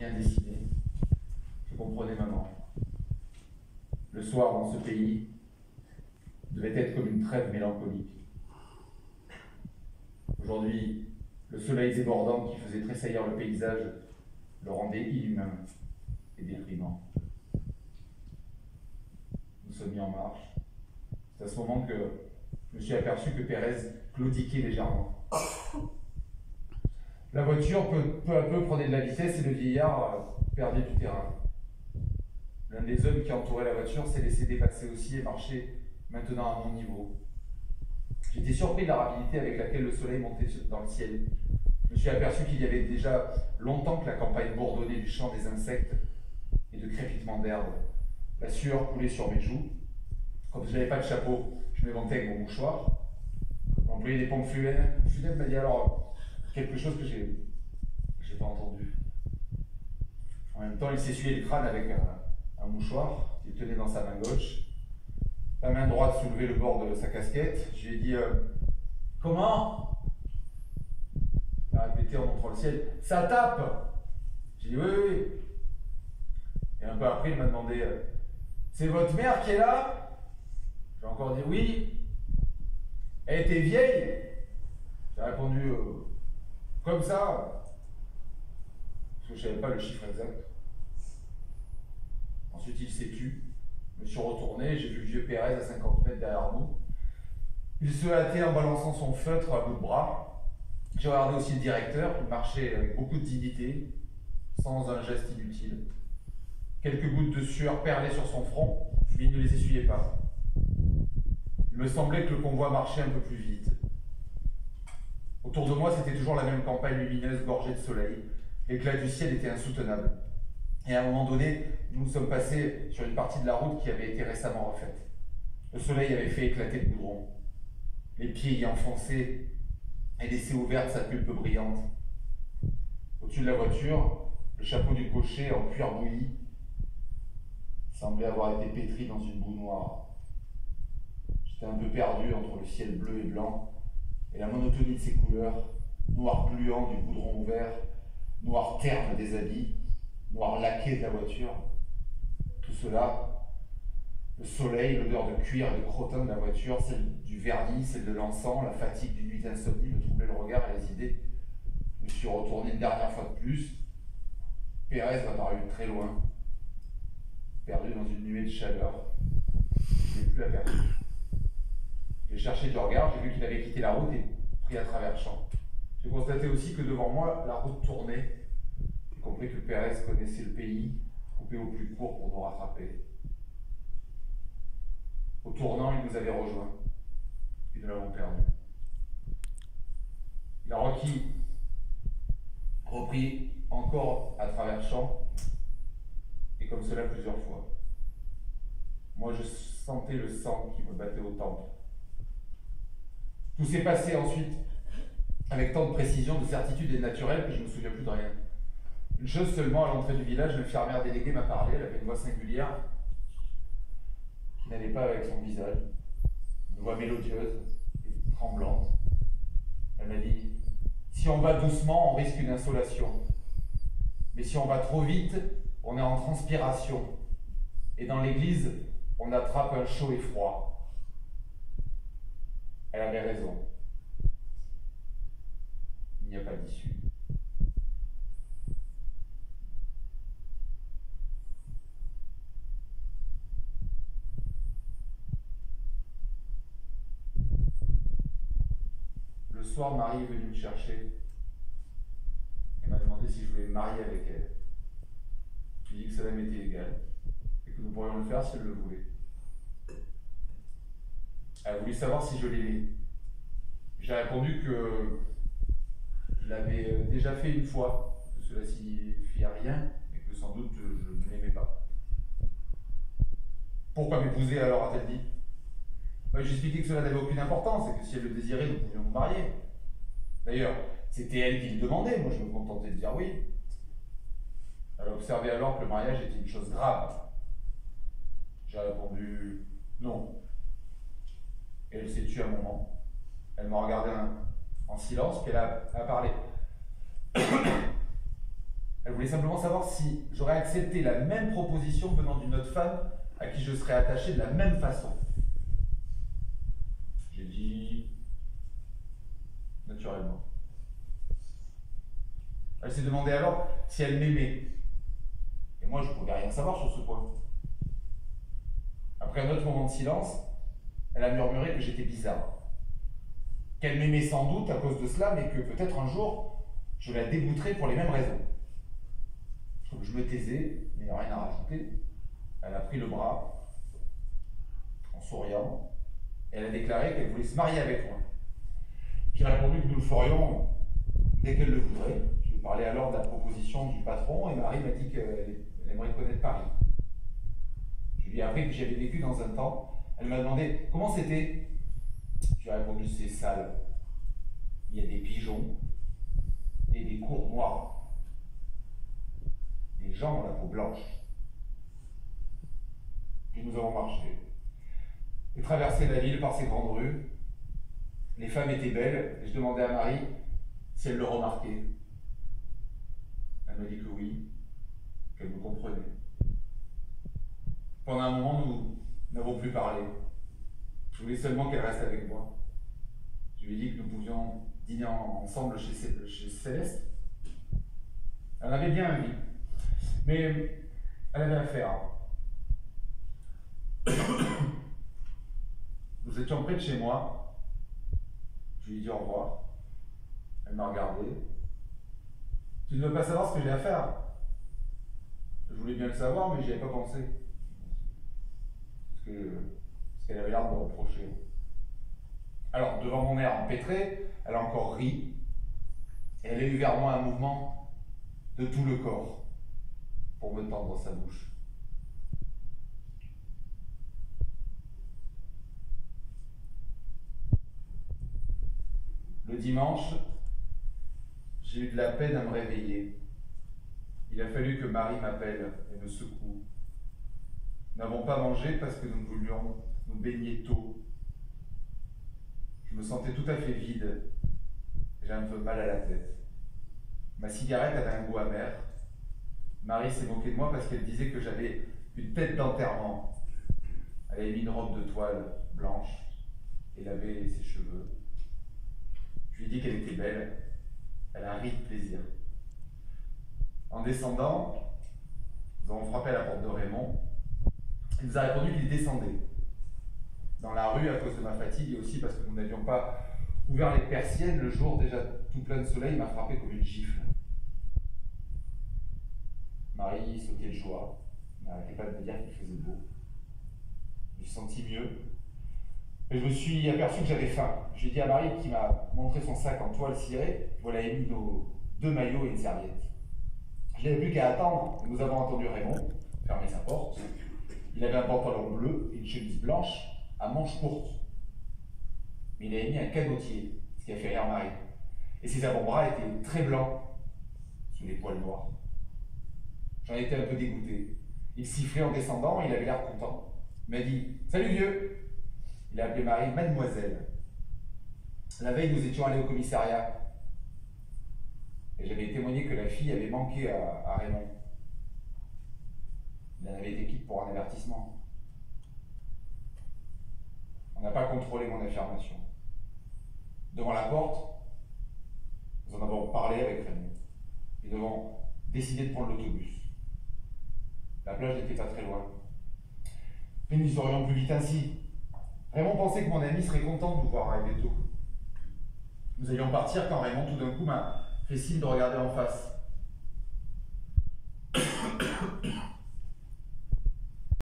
bien dessinée. Je comprenais maman. Le soir, dans ce pays, devait être comme une trêve mélancolique. Aujourd'hui, le soleil débordant qui faisait tressaillir le paysage le rendait inhumain et déprimant. Nous sommes mis en marche. C'est à ce moment que je me suis aperçu que Pérez claudiquait légèrement. La voiture peu, peu à peu prenait de la vitesse et le vieillard euh, perdait du terrain. L'un des hommes qui entourait la voiture s'est laissé dépasser aussi et marchait maintenant à mon niveau. J'étais surpris de la rapidité avec laquelle le soleil montait dans le ciel. Je me suis aperçu qu'il y avait déjà longtemps que la campagne bourdonnait du chant des insectes et de crépitements d'herbe. La sueur coulait sur mes joues. Quand je n'avais pas de chapeau, je m'éventais avec mon mouchoir. L'employé des pompes funèbres m'a dit alors quelque chose que j'ai j'ai pas entendu. En même temps, il s'essuyait le crâne avec un, mouchoir qu'il tenait dans sa main gauche. La main droite soulevait le bord de sa casquette. Je lui ai dit euh, Comment? Il a répété en montrant le ciel Ça tape J'ai dit Oui, oui, oui. Et un peu après, il m'a demandé euh, C'est votre mère qui est là? J'ai encore dit Oui. Elle était vieille J'ai répondu euh, Comme ça. Parce que je ne savais pas le chiffre exact. Ensuite, il s'est tu. Je me suis retourné, j'ai vu le vieux Pérez à 50 mètres derrière nous. Il se hâtait en balançant son feutre à bout de bras. J'ai regardé aussi le directeur, il marchait avec beaucoup de dignité, sans un geste inutile. Quelques gouttes de sueur perlaient sur son front, mais il ne les essuyait pas. Il me semblait que le convoi marchait un peu plus vite. Autour de moi, c'était toujours la même campagne lumineuse gorgée de soleil. L'éclat du ciel était insoutenable. Et à un moment donné, nous sommes passés sur une partie de la route qui avait été récemment refaite. Le soleil avait fait éclater le goudron. Les pieds y enfonçaient et laissaient ouverte sa pulpe brillante. Au-dessus de la voiture, le chapeau du cocher en cuir bouilli semblait avoir été pétri dans une boue noire. J'étais un peu perdu entre le ciel bleu et blanc et la monotonie de ses couleurs, noir gluant du goudron ouvert, noir terne des habits, noir laqué de la voiture. Tout cela, le soleil, l'odeur de cuir et de crottin de la voiture, celle du vernis, celle de l'encens, la fatigue d'une nuit d'insomnie me troublaient le regard et les idées. Je me suis retourné une dernière fois de plus. Pérez m'a paru très loin, perdu dans une nuée de chaleur. Je n'ai plus aperçu. J'ai cherché du regard, j'ai vu qu'il avait quitté la route et pris à travers champ. J'ai constaté aussi que devant moi, la route tournait j'ai compris que Pérez connaissait le pays, coupé au plus court pour nous rattraper. Au tournant, il nous avait rejoints et nous l'avons perdu. Il a requis, repris encore à travers champs, et comme cela plusieurs fois. Moi, je sentais le sang qui me battait au temple. Tout s'est passé ensuite avec tant de précision, de certitude et naturelle que je ne me souviens plus de rien. Une chose seulement, à l'entrée du village, l'infirmière déléguée m'a parlé, elle avait une voix singulière qui n'allait pas avec son visage, une voix mélodieuse et tremblante. Elle m'a dit, si on va doucement, on risque une insolation. Mais si on va trop vite, on est en transpiration. Et dans l'église, on attrape un chaud et froid. Elle avait raison. Il n'y a pas d'issue. Le soir, Marie est venue me chercher et m'a demandé si je voulais me marier avec elle. Je lui ai dit que cela m'était égal et que nous pourrions le faire si elle le voulait. Savoir si je l'aimais. J'ai répondu que je l'avais euh, déjà fait une fois, que cela signifiait rien et que sans doute je ne l'aimais pas. Pourquoi m'épouser alors a-t-elle dit? J'ai expliqué que cela n'avait aucune importance et que si elle le désirait, nous pouvions nous marier. D'ailleurs, c'était elle qui le demandait, moi je me contentais de dire oui. Elle a observé alors que le mariage était une chose grave. J'ai répondu non. Et elle s'est tue un moment. Elle m'a regardé en silence, puis elle a, a parlé. Elle voulait simplement savoir si j'aurais accepté la même proposition venant d'une autre femme à qui je serais attaché de la même façon. J'ai dit naturellement. Elle s'est demandé alors si elle m'aimait. Et moi, je ne pouvais rien savoir sur ce point. Après un autre moment de silence, elle a murmuré que j'étais bizarre. Qu'elle m'aimait sans doute à cause de cela, mais que peut-être un jour, je la dégoûterais pour les mêmes raisons. je me taisais, mais il n'y a rien à rajouter, elle a pris le bras, en souriant, et elle a déclaré qu'elle voulait se marier avec moi. J'ai répondu que nous le ferions dès qu'elle le voudrait. Je lui ai parlé alors de la proposition du patron, et Marie m'a dit qu'elle aimerait connaître Paris. Je lui ai appris que j'avais vécu dans un temps. Elle m'a demandé comment c'était? Je lui ai répondu c'est sale. Il y a des pigeons et des cours noirs. Des gens ont la peau blanche. Puis nous avons marché et traversé la ville par ses grandes rues. Les femmes étaient belles et je demandais à Marie si elle le remarquait. Elle m'a dit que oui, qu'elle me comprenait. Pendant un moment, nous n'avons plus parlé. Je voulais seulement qu'elle reste avec moi. Je lui ai dit que nous pouvions dîner ensemble chez, Céleste. Elle avait bien envie, mais elle avait affaire. Nous étions près de chez moi. Je lui ai dit au revoir. Elle m'a regardé. Tu ne veux pas savoir ce que j'ai à faire? Je voulais bien le savoir, mais j'y avais pas pensé ce qu'elle avait l'air de me reprocher. Alors, devant mon air empêtré, elle a encore ri, et elle a eu vers moi un mouvement de tout le corps pour me tendre sa bouche. Le dimanche, j'ai eu de la peine à me réveiller. Il a fallu que Marie m'appelle et me secoue n'avons pas mangé parce que nous voulions nous baigner tôt. Je me sentais tout à fait vide. J'ai un peu mal à la tête. Ma cigarette avait un goût amer. Marie s'est moquée de moi parce qu'elle disait que j'avais une tête d'enterrement. Elle avait mis une robe de toile blanche et lavait ses cheveux. Je lui ai dit qu'elle était belle. Elle a ri de plaisir. En descendant, nous avons frappé à la porte de Raymond. Il nous a répondu qu'il descendait dans la rue à cause de ma fatigue et aussi parce que nous n'avions pas ouvert les persiennes. Le jour déjà tout plein de soleil m'a frappé comme une gifle. Marie sautait de joie, n'arrêtait pas de me dire qu'il faisait beau. Je me senti mieux. Et je me suis aperçu que j'avais faim. J'ai dit à Marie, qui m'a montré son sac en toile cirée, voilà, il mis nos deux maillots et une serviette. Je n'avais plus qu'à attendre. Nous avons entendu Raymond fermer sa porte. Il avait un pantalon bleu et une chemise blanche à manches courtes. Mais il avait mis un canotier, ce qui a fait rire Marie. Et ses avant-bras étaient très blancs, sous les poils noirs. J'en étais un peu dégoûté. Il sifflait en descendant, il avait l'air content. Il m'a dit Salut vieux Il a appelé Marie Mademoiselle. La veille, nous étions allés au commissariat. Et j'avais témoigné que la fille avait manqué à Raymond. Il en avait été quitte pour un avertissement. On n'a pas contrôlé mon affirmation. Devant la porte, nous en avons parlé avec Raymond. Et nous avons décidé de prendre l'autobus. La plage n'était pas très loin. Mais nous aurions plus vite ainsi. Raymond pensait que mon ami serait content de nous voir arriver tôt. Nous allions partir quand Raymond tout d'un coup m'a fait signe de regarder en face.